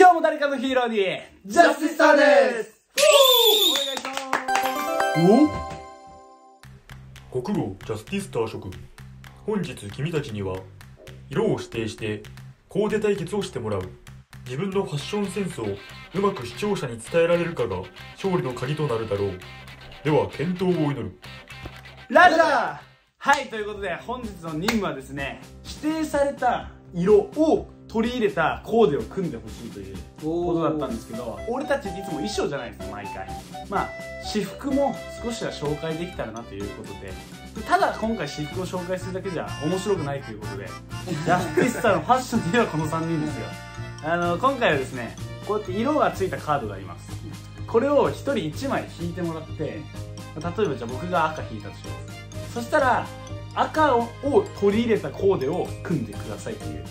今日も誰かのヒーローにジャスティスターです。お？願いします国語ジャスティスター職。本日君たちには色を指定してコーデ対決をしてもらう。自分のファッションセンスをうまく視聴者に伝えられるかが勝利の鍵となるだろう。では健闘を祈る。ラジャー！はいということで本日の任務はですね指定された色を取り入れたコーデを組んでほしいということだったんですけど俺たちいつも衣装じゃないですか毎回。まあ私服も少しは紹介できたらなということで。ただ今回私服を紹介するだけじゃ面白くないということで。ジャスティスターのファッションといえばこの3人ですよ。あの今回はですねこうやって色がついたカードがあります。これを1人1枚引いてもらって例えばじゃあ僕が赤引いたとします。そしたら赤を取り入れたコーデを組んでくださいという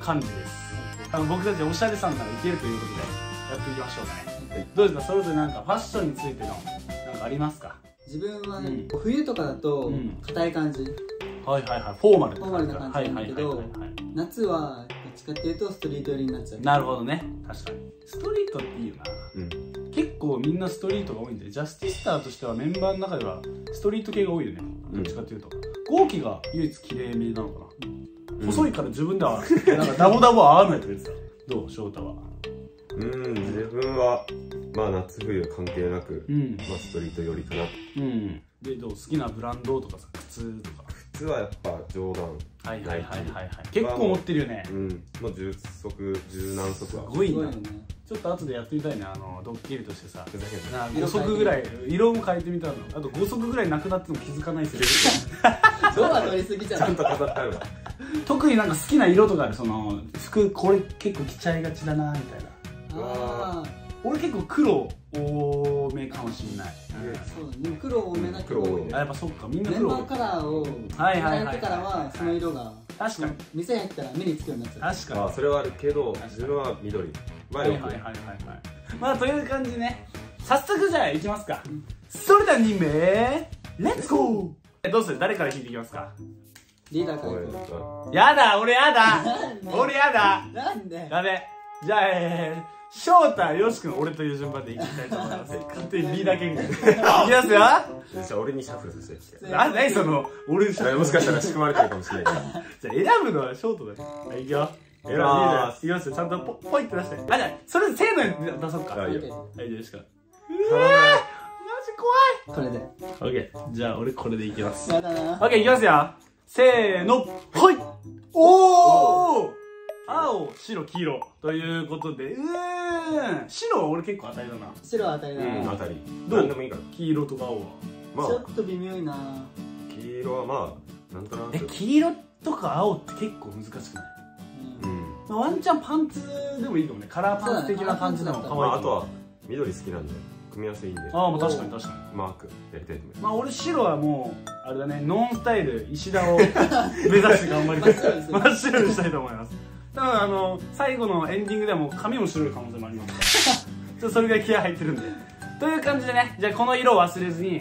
感じです。あの僕たちおしゃれさんならいけるということでやっていきましょうかね、どうですか？それぞれなんかファッションについてのなんかありますか？自分はね、うん。冬とかだとうん。硬い感じ、はいはいはい。フォーマルフォーマルな感じなんだけどはいはいはいはい。はい夏はどっちかっていうとストリート寄りになっちゃう。なるほどね。確かに。ストリートっていいよな。うん。結構みんなストリートが多いんでジャスティスターとしてはメンバーの中ではストリート系が多いよね。どっちかっていうと、豪輝が唯一綺麗めなのかな、細いから自分ではなんかダボダボは合わないと言ってた。どう？翔太は。うん自分はまあ夏冬関係なく、うん。まあ、ストリート寄りかな。うん。でどう？好きなブランドとかさ靴とか。靴はやっぱジョーダンはいはいはいはい。はい結構持ってるよね。うん。もう10足十何足は。すごいな。ちょっと後でやってみたいな。あのドッキリとしてさ。ふざけんな。な5足ぐらい色も変えてみたの。あと5足ぐらいなくなっても気づかないですよ ドア取りすぎちゃうちゃんと飾ってあるわ特になんか好きな色とかある？その服これ結構着ちゃいがちだなみたいな。ああ俺結構黒多めかもしんない。そうだね。黒多めだけど。黒多いね。あやっぱそっかみんな黒。メンバーカラーをはいはいはい変えてからはその色が確かに。店入ったら目につくようになっちゃう。確かに。まあそれはあるけど自分は緑。はいはいはいはいはい。まあという感じね。早速じゃあ行きますか。それでは2名レッツゴーどうする？誰から引いていきますか？リーダーから。行やだ俺やだ。俺やだ。うなんで？ダメ。じゃあえー翔太よし君俺という順番でいきたいと思います。勝手にリーダー権限いきますよ。じゃあ俺にシャッフルさせて。きてな何その俺じゃもしかしたら仕組まれてるかもしれない。から選ぶのはショートだよはいいくよ。いきます。いきますよ。ちゃんとポポイって出して。あじゃあそれせーので出そうか。はいあいいよ。じゃあよし君頼むマジこれで。オッケーじゃあ俺これでいきます。やだな。オッケーいきますよ。せーの。はい。おお青白黄色。ということで。うーん。白は俺結構当たりだな。白は当たりだうん。な当たり。どう？何でもいいから。黄色とか青は。まあ。ちょっと微妙いな。黄色はまあなんとなえく黄色とか青って結構難しくない？うん。ワンチャンパンツでもいいかもね。カラーパンツ的な感じでも可愛いかも。まああとは緑好きなんで組み合わせいいんで。ああもう確かに確かに。マークやりたいと思います。まあ俺白はもうあれだねノンスタイル石田を 目指して頑張りたい。真っ白ですね真っ白にしたいと思います。多分あの最後のエンディングではもう髪も白い可能性もあります。か らちょっとそれぐらい気合入ってるんで。という感じでねじゃあこの色を忘れずに、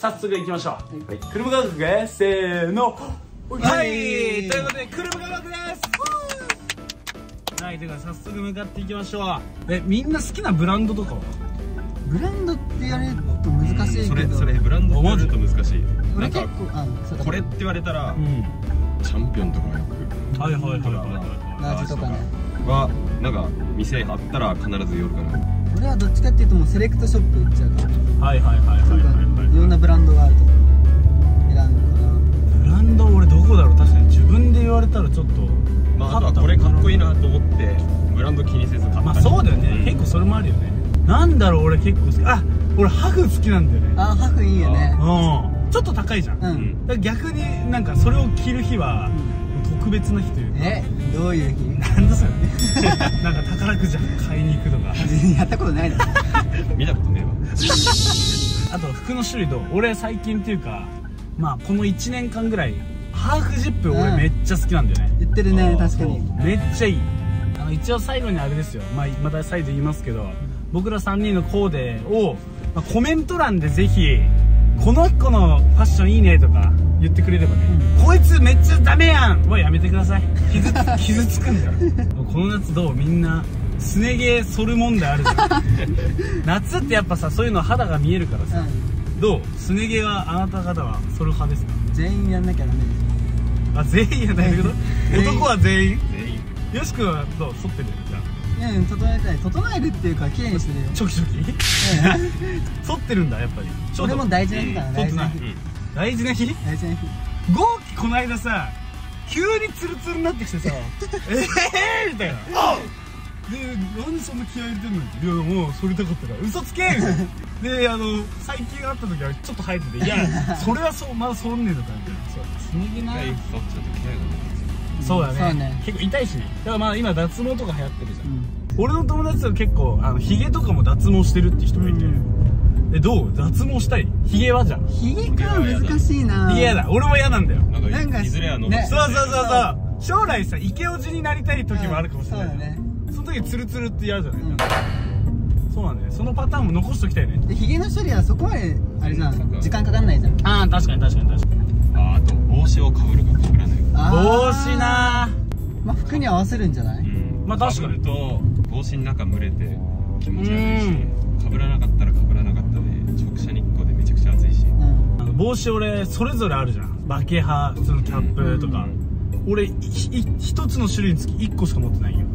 早速いきましょう、はい。車科学へせーの。はい、ということで車科学です。はいということで早速向かっていきましょう。えみんな好きなブランドとかは？ブランドって言われると難しいけど。それそれブランドって言われると難しい。俺なんか結構あそうだ。これって言われたらうん。チャンピオンとかよく。はいはいはいはいはい。ラージとかね。はなんか店あったら必ず寄るかな。俺はどっちかっていうともうセレクトショップ行っちゃうから。はいはいはいはいそうだはいはい。いろんなブランドがあるところ選ぶかなブランド俺どこだろう？確かに自分で言われたらちょっと。まああとはこれかっこいいなと思ってブランド気にせず買ったり。まあそうだよね。結構それもあるよねなんだろう俺結構好き。あ俺ハフ好きなんだよね。あハフいいよね。うん。ちょっと高いじゃん、うだかんら逆になんかそれを着る日は特別な日というか。えどういう日？なんだそれ。なんか宝くじ買いに行くとか。やったことないだろ 見たことねえわ。あと服の種類と俺最近っていうかまあこの1年間ぐらいハーフジップ俺うん。めっちゃ好きなんだよね、言ってるね確かに。めっちゃいい。あの一応最後にあれですよ、まあ、また再度言いますけど僕ら3人のコーデを、まあコメント欄でぜひこの子のファッションいいねとか言ってくれればね、こいつめっちゃダメやんはやめてください。傷つ 傷つくんだよ。この夏どうみんなすね毛剃る問題あるじゃん。夏ってやっぱさそういうの肌が見えるからさ、うどうすね毛はあなた方は剃る派ですか？ん全員やんなきゃダメ。であ全員やないけど 男は全員？全員。よし君はどう？剃ってる？じゃあ。しょうん整えたい。整えるっていうか綺麗にしてるよ。チョキチョキ？剃ってるんだやっぱり。それも大事な日だな大事な日。大事な日？大事な日。ゴーキこの間さ急にツルツルになってきてさえ えー、みたいな。でなんでそんな気合い入れてんの？いやもう剃りたかったから。嘘つけ！みたいな。であの最近会った時はちょっと生えてていや それはそうまだ剃んねえのかみたいな。すね毛な。一回取っちゃうと嫌いなんですよそうだね。そうね。結構痛いしね。だからまあ今脱毛とか流行ってるじゃん、うん。俺の友達は結構あのヒゲとかも脱毛してるって人がいて、えどう？脱毛したい？ヒゲはじゃん。ヒゲか難しいな。ヒゲやだ。俺も嫌なんだよ。なんかいずれは伸ばね。してそうそうそうそう。将来さイケオジになりたい時もあるかもしれない、そうだね。その時ツルツルって嫌じゃない、うん。そうなんだよ。そのパターンも残しときたいね。でヒゲの処理はそこまであれじゃん。時間かかんない。じゃん。ああ確かに確かに確かにああと帽子をかぶるかかぶらない。かあ帽ー。子なまあ服に合わせるんじゃない？うん。まあ確かに。と帽子の中蒸れて気持ち悪いしかぶらなかったらかぶらなかったで直射日光でめちゃくちゃ暑いし。うん。あの帽子俺それぞれあるじゃん。バケハ普通のキャップとか、俺いい一つの種類につき1個しか持ってないよ。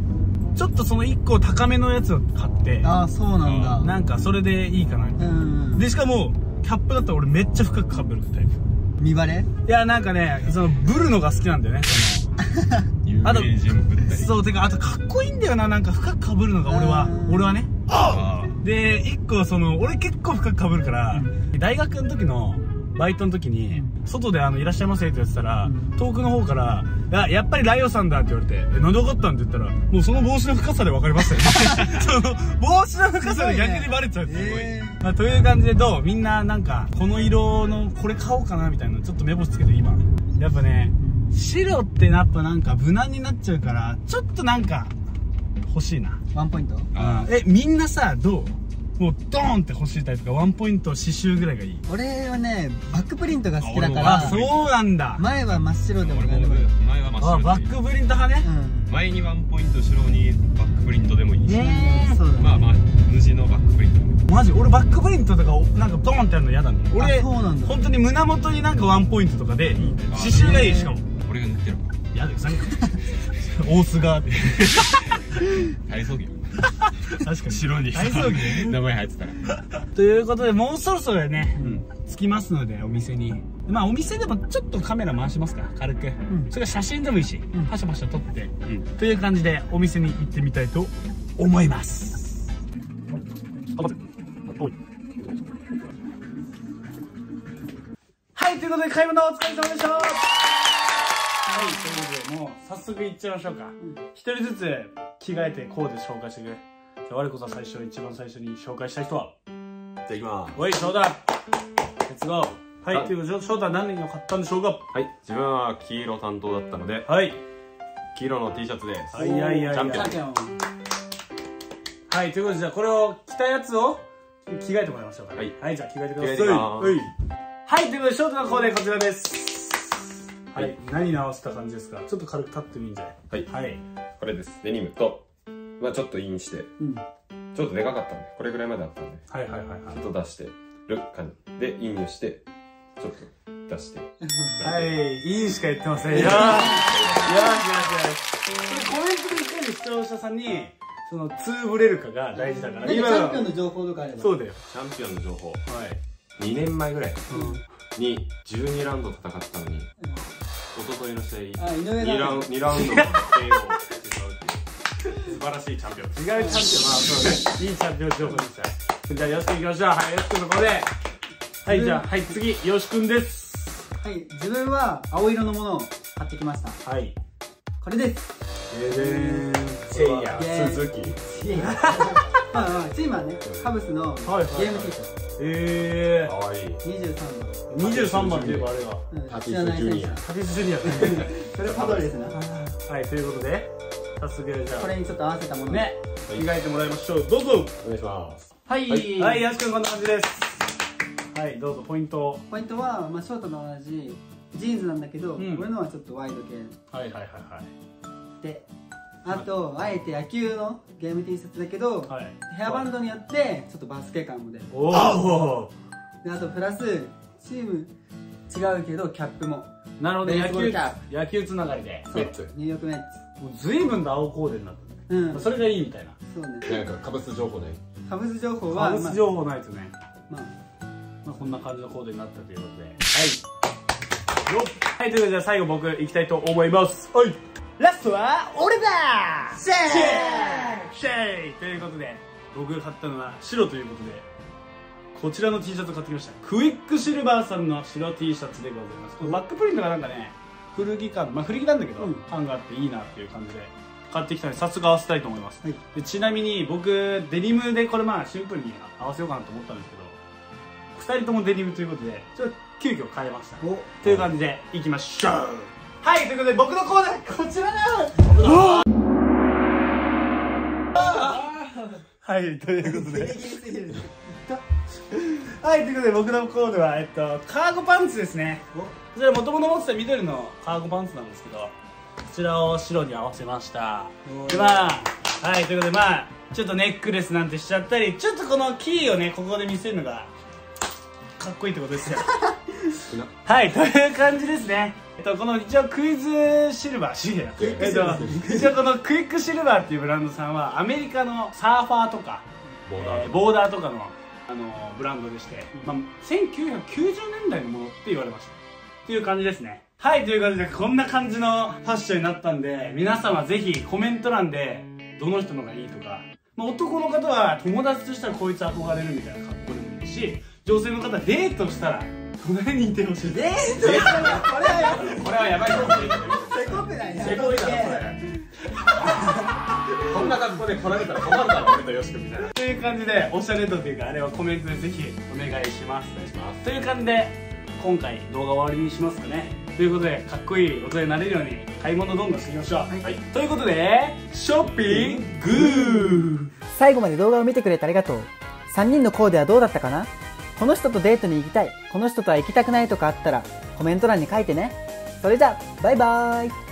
ちょっとその1個高めのやつを買って。ああそうなんだ。なんかそれでいいかなみたいな。うんでしかもキャップだったら俺めっちゃ深くかぶるタイプ見バレ？いやなんかねそのブルのが好きなんだよねそ 有あと名人ぶったのり。そうてかあとかっこいいんだよななんか深くかぶるのが俺は。うん俺はね。あで一個その俺結構深くかぶるから、大学の時のバイトの時に外であの「いらっしゃいませ」って言ってたら、遠くの方から「ややっぱりライオさんだ」って言われて「えなんで分かったん?」って言ったらもうその帽子の深さで分かりましたよ その帽子の深さで逆にバレちゃうってすごいえまあ、という感じでどうみんななんかこの色のこれ買おうかなみたいなのちょっと目星つけて今。やっぱね白ってやっぱなんか無難になっちゃうからちょっとなんか欲しいな。ワンポイント？あえみんなさどう？もうドーンって欲しいタイプかワンポイント刺繍ぐらいがいい。俺はねバックプリントが好きだかああらそうなんだ。前は真っ白でも何でもいい。前は真っ白あバックプリント派ね。うん。前にワンポイント後ろにバックプリントでもいい。しうんそうだね。まあまあ無地のバックプリントマジ俺バックプリントとかなんかドーンってやるの嫌だよ俺あそうなんだ。本当に胸元になんかワンポイントとかで刺繍がいいしかも。俺が塗ってる。か嫌だよ最後大須賀って。体操着確かに。白に。体操着ね。名前入ってたら。ということでもうそろそろね、ん。着きますのでお店に。まあお店でもちょっとカメラ回しますから軽く、それから写真でもいいし、パシャパシャ撮って、ん。という感じでお店に行ってみたいと思います。はいということで買い物お疲れ様でした。はいということでもう早速行っちゃいましょうか。一、人ずつ着替えてコーデ紹介してくれ。じゃあ我こそ最初一番最初に紹介したい人は。じゃあ行きます。おい翔太。レッツゴーはいはい。ということで翔太は何を買ったんでしょうか？はい自分は黄色担当だったので。はい。黄色の T シャツです。はいはいはいチャンピオン。チャンピオン。はいということでじゃあこれを着たやつを着替えてもらいましょうかね。はい。はいじゃあ着替えてください。着替えてきます。はい。はいということで翔太のコーデこちらです。はい。何に合わせた感じですか？ちょっと軽く立ってもいいんじゃない？はい。はい。これです。デニムとまあちょっとインして。うん。ちょっとでかかったんで。これぐらいまであったんで。はいはいはいはい。ちょっと出してる感じでインをしてちょっと出して。はい、いいしか言ってませんよ。よしよしよし。これコメントで一回に視聴者さんに、その、つぶれるかが大事だから。今のャンピオンの情報とかあれば。そうだよ。チャンピオンの情報。はい。2年前ぐらいうん。に12ラウンド戦ったのに一昨日の試合あ井上2ラウンだ2ラウンドの KO してしまうっていう素晴らしいチャンピオン違うチャンピオン、まあそうね。いいチャンピオン情報でした。じゃあ、よしくん行きましょう。はい、よしくんので。はい、じゃあ、はい、次、よしくんです。はい自分は青色のものを買ってきましたはい。これですででーん。せいや鈴木 まあまあチームはねカブスのゲーム T シャツえかわい。い23番。ー。23番って言えばあれが。うん。タティス知らない選手ジュニア。タティスジュニア。それパドレスな。はい、ということで、早速、じゃあ、これにちょっと合わせたもの。ね、着替えてもらいましょう。どうぞ。お願いします。はい、はい、やすくんこんな感じです。はい、どうぞ、ポイントを。ポイントは、まあ、ショートと同じジーンズなんだけど、うん。俺のはちょっとワイド系。はいはいはいはい。であとあえて野球のゲーム T シャツだけど、はい。ヘアバンドによってちょっとバスケ感も出る。おおであとプラスチーム違うけどキャップも。なるほど。野球野球つながりで。そう。ニューヨークメッツ。もう随分と青コーデになったね、うん。それがいいみたいな。そうね。なんかカブス情報ねカブス情報はカブス情報ないとね、まあ、まあ、こんな感じのコーデになったということで。はい。よっはいということでじゃあ最後僕行きたいと思います。はいラストは俺だ!シェーシェイ!ということで僕が買ったのは白ということでこちらの T シャツを買ってきました。クイックシルバーさんの白 T シャツでございます。このバックプリントがなんかね古着感まあ古着なんだけど、うん。感があっていいなっていう感じで買ってきたので早速合わせたいと思います、はい。でちなみに僕デニムでこれまあシンプルに合わせようかなと思ったんですけど2人ともデニムということでちょっと急遽変えました。お。という感じでいきましょうはいということで僕のコーナーこちらだ。はいということで。はいということで僕のコーデはえっとカーゴパンツですね。こちらもともと持ってた緑のカーゴパンツなんですけどこちらを白に合わせました。でまあはいということでまあちょっとネックレスなんてしちゃったりちょっとこのキーをねここで見せるのがかっこいいってことですよ。はいという感じですねえっとこの一応クイズシルバーシルバー。えっと一応このクイックシルバーっていうブランドさんはアメリカのサーファーとかボーダーえーボーダーとかのあのブランドでして、まあ、1990年代のものって言われました。っていう感じですね。はいという感じでこんな感じのファッションになったんで皆様ぜひコメント欄でどの人のがいいとか、まあ、男の方は友達としたらこいつ憧れるみたいな格好でもいいし女性の方はデートしたら隣にいてほしい。デートこれはこれはやばい。こくないなせこいだろ。それこんな格好で来られたら困るだろ俺とよしくみたいなという感じでおしゃれ度というかあれはコメントでぜひお願いします。お願いしますという感じで今回動画終わりにしますかね。ということでかっこいい大人になれるように買い物どんどんしていきましょう、はい、ということでショッピング。最後まで動画を見てくれてありがとう。3人のコーデはどうだったかな？この人とデートに行きたい、この人とは行きたくないとかあったらコメント欄に書いてね。それじゃ、バイバーイ